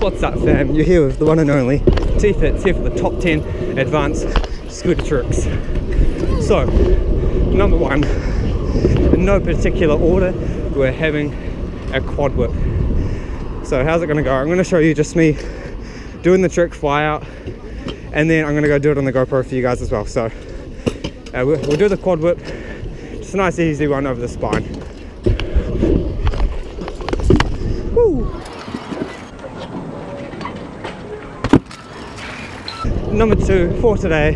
What's up fam? You're here with the one and only T-Fitz here for the top 10 advanced scooter tricks. So, number one, in no particular order, we're having a quad whip. So how's it gonna go? I'm gonna show you just me doing the trick fly out and then I'm gonna go do it on the GoPro for you guys as well. So uh, we'll, we'll do the quad whip, just a nice easy one over the spine. Number two for today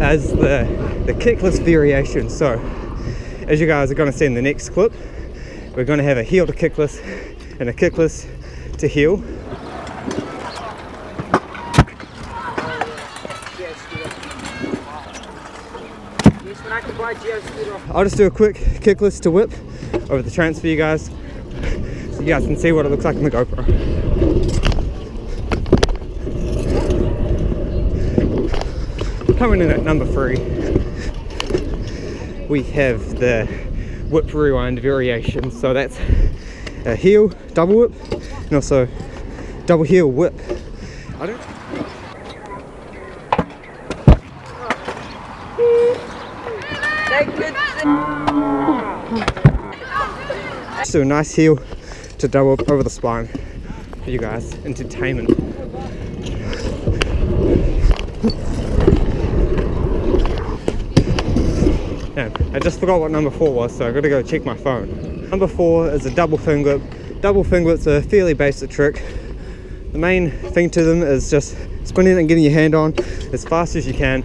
as the, the kickless variation. So as you guys are gonna see in the next clip, we're gonna have a heel to kickless and a kickless to heel. I'll just do a quick kickless to whip over the trance for you guys so you guys can see what it looks like on the GoPro. Coming in at number three, we have the whip rewind variation. So that's a heel double whip and also double heel whip. I don't So a nice heel to double over the spine for you guys. Entertainment. I just forgot what number four was, so I gotta go check my phone. Number four is a double finger whip. Double finger whip's a fairly basic trick. The main thing to them is just spinning and getting your hand on as fast as you can.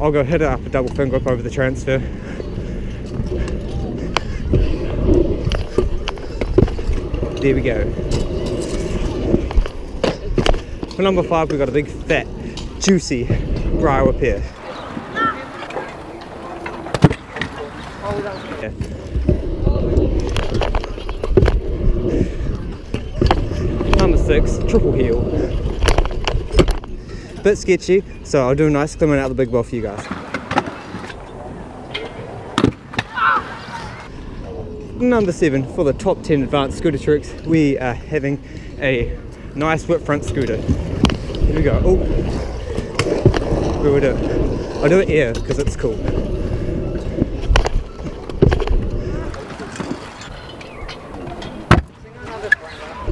I'll go hit it up a double finger whip over the transfer. There we go. For number five, we've got a big, fat, juicy briar whip here. Yeah. Number six, triple heel. Bit sketchy, so I'll do a nice climbing out of the big ball for you guys. Number seven, for the top 10 advanced scooter tricks, we are having a nice whip front scooter. Here we go. Oh, we will do it. I'll do it air because it's cool.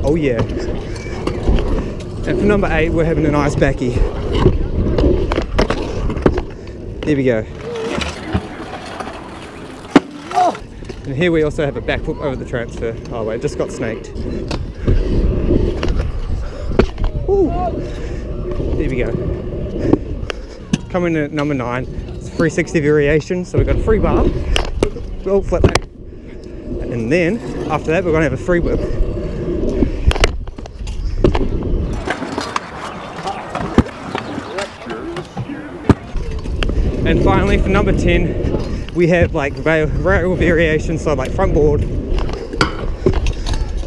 Oh yeah. And for number eight, we're having a nice backy. There we go. And here we also have a back flip over the transfer. Oh wait, just got snaked. Ooh. There we go. Coming in at number nine, it's 360 variation. So we've got a free bar, we'll flip. And then after that, we're gonna have a free whip. And finally, for number 10, we have like rail, variations, so like front board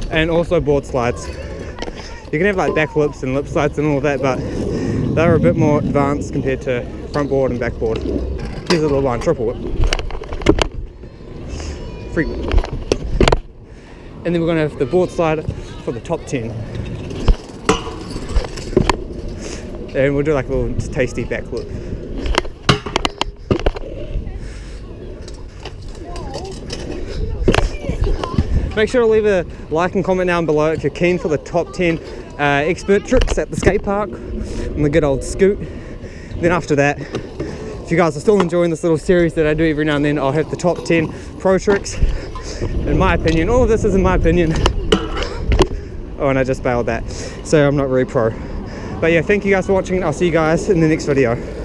and also board slides. You can have like back flips and lip slides and all that, but they're a bit more advanced compared to front board and back board. Here's a little one, triple whip. Free whip. And then we're gonna have the board slide for the top 10. And we'll do like a little tasty back flip. Make sure to leave a like and comment down below if you're keen for the top 10 uh, expert tricks at the skate park on the good old scoot. Then after that, if you guys are still enjoying this little series that I do every now and then, I'll have the top 10 pro tricks. In my opinion, all of this is in my opinion. Oh, and I just bailed that. So I'm not really pro. But yeah, thank you guys for watching. I'll see you guys in the next video.